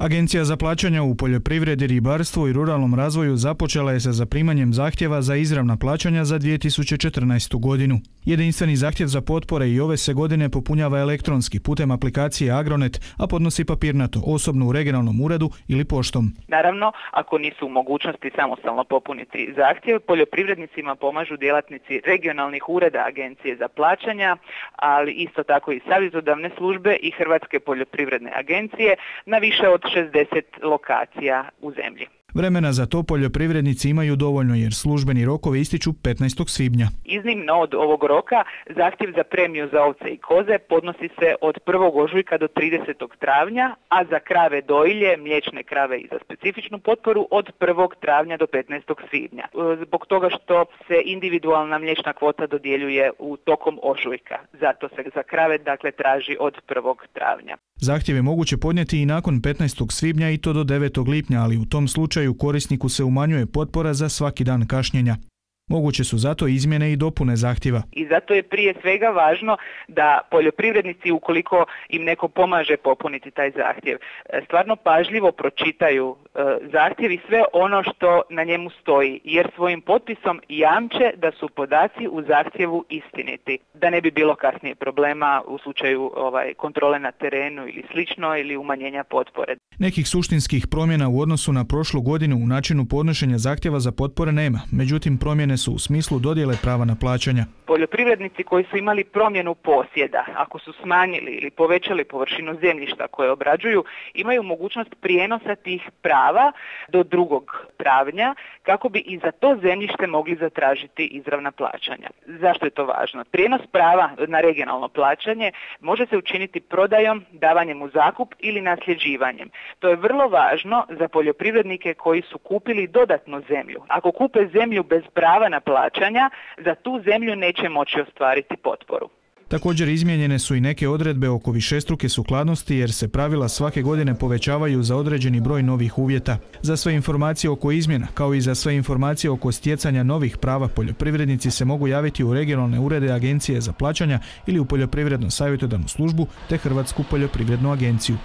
Agencija za plaćanja u poljoprivredi, ribarstvu i ruralnom razvoju započela je sa zaprimanjem zahtjeva za izravna plaćanja za 2014. godinu. Jedinstveni zahtjev za potpore i ove se godine popunjava elektronski putem aplikacije Agronet, a podnosi papirnato, osobno u regionalnom uredu ili poštom. Naravno, ako nisu u mogućnosti samostalno popuniti zahtjev, poljoprivrednicima pomažu djelatnici regionalnih ureda Agencije za plaćanja, ali isto tako i savjetodavne službe i Hrvatske poljoprivredne agencije na više od 60 lokacija u zemlji. Vremena za to poljoprivrednici imaju dovoljno jer službeni rokovi ističu 15. svibnja. Iznimno od ovog roka zahtjev za premiju za ovce i koze podnosi se od 1. ožujka do 30. travnja, a za krave dojilje, mliječne krave i za specifičnu potporu od 1. travnja do 15. svibnja. Zbog toga što se individualna mliječna kvota dodjeljuje u tokom ožujka. Zato se za krave dakle traži od 1. travnja. Zahtjev je moguće podnijeti i nakon 15. svibnja i to do 9. lipnja, ali u tom slučaju korisniku se umanjuje potpora za svaki dan kašnjenja. Moguće su zato izmjene i dopune zahtjeva. I zato je prije svega važno da poljoprivrednici ukoliko im neko pomaže popuniti taj zahtjev, e, stvarno pažljivo pročitaju e, zahtjev i sve ono što na njemu stoji, jer svojim potpisom jamče da su podaci u zahtjevu istiniti, da ne bi bilo kasnije problema u slučaju ovaj, kontrole na terenu ili slično ili umanjenja potpore. Nekih suštinskih promjena u odnosu na prošlu godinu u načinu podnošenja zahtjeva za potpore nema, međutim promjene su u smislu dodjele prava na plaćanja. Poljoprivrednici koji su imali promjenu posjeda, ako su smanjili ili povećali površinu zemljišta koje obrađuju, imaju mogućnost prijenosa tih prava do drugog travnja kako bi i za to zemljište mogli zatražiti izravna plaćanja. Zašto je to važno? Prijenos prava na regionalno plaćanje može se učiniti prodajom, davanjem u zakup ili nasljeđivanjem. To je vrlo važno za poljoprivrednike koji su kupili dodatnu zemlju. Ako kupe zemlju bez prava na plaćanja, za tu zemlju neće moći ostvariti potporu. Također izmijenjene su i neke odredbe oko višestruke sukladnosti jer se pravila svake godine povećavaju za određeni broj novih uvjeta. Za sve informacije oko izmjena, kao i za sve informacije oko stjecanja novih prava poljoprivrednici se mogu javiti u regionalne urede Agencije za plaćanja ili u poljoprivredno savjetodavnu službu te Hrvatsku poljoprivrednu agenciju.